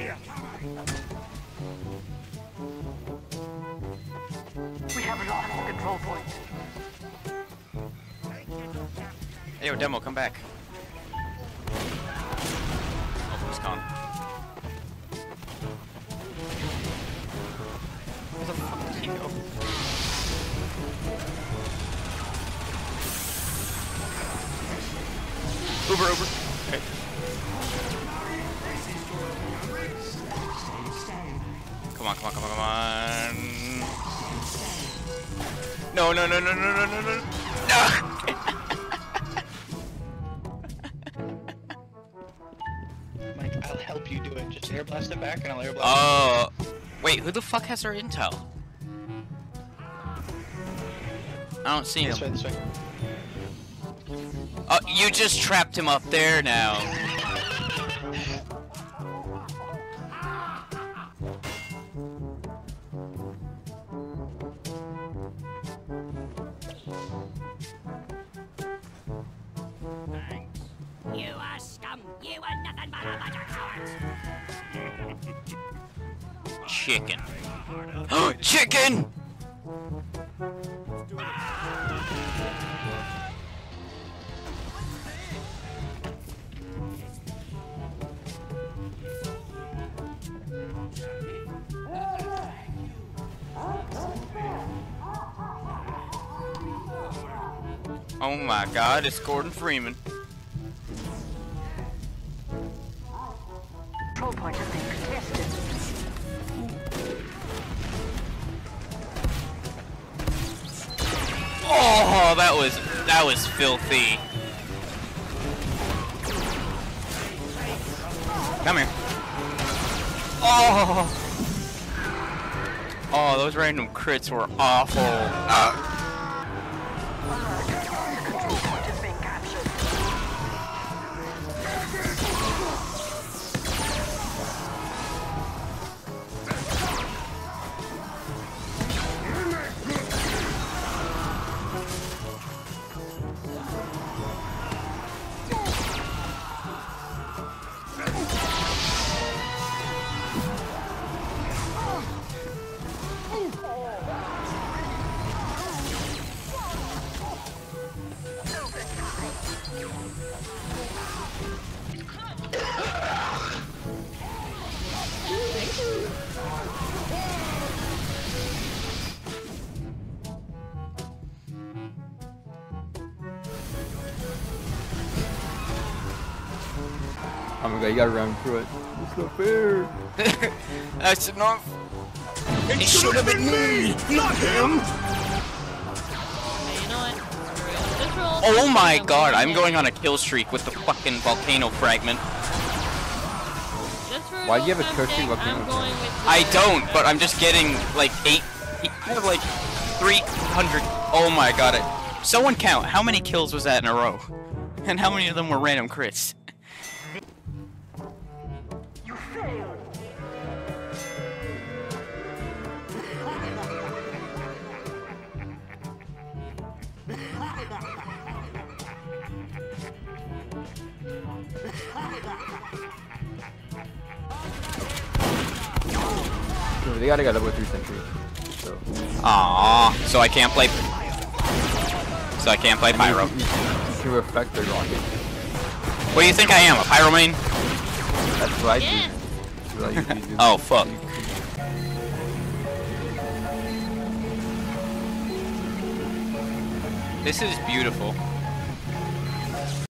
We have lost the control point. Hey, yo, demo, come back. Oh, it's gone. Where the fuck did he go? Uber, Uber. Come on, come on, come on, come on. No, no, no, no, no, no, no, no. No! Mike, I'll help you do it. Just air blast it back and I'll air blast Oh, wait, who the fuck has our intel? I don't see it. This him. way, this way. Oh, you just trapped him up there now. Chicken. Chicken! Oh my god, it's Gordon Freeman. Control point is being contested. Oh, that was that was filthy. Come here. Oh. Oh, those random crits were awful. Ah. Oh my god, you gotta run through it. It's not fair. That's enough. It should have been me, not him. Okay, you know what? Screw it. Just roll. Oh my god, I'm going on a kill streak with the fucking volcano fragment. Why do you have a old time's cushy sake, looking I'm one? going with I don't, but I'm just getting like eight. I have like 300. Oh my god. It, someone count. How many kills was that in a row? And how many of them were random crits? They gotta get level 3 sentry. So. Aww. So I can't play. So I can't play Pyro. You, you, you affect the rocket. What do you think I am? A Pyro main? That's what I Yeah. do. That's what I do. Oh, fuck. This is beautiful.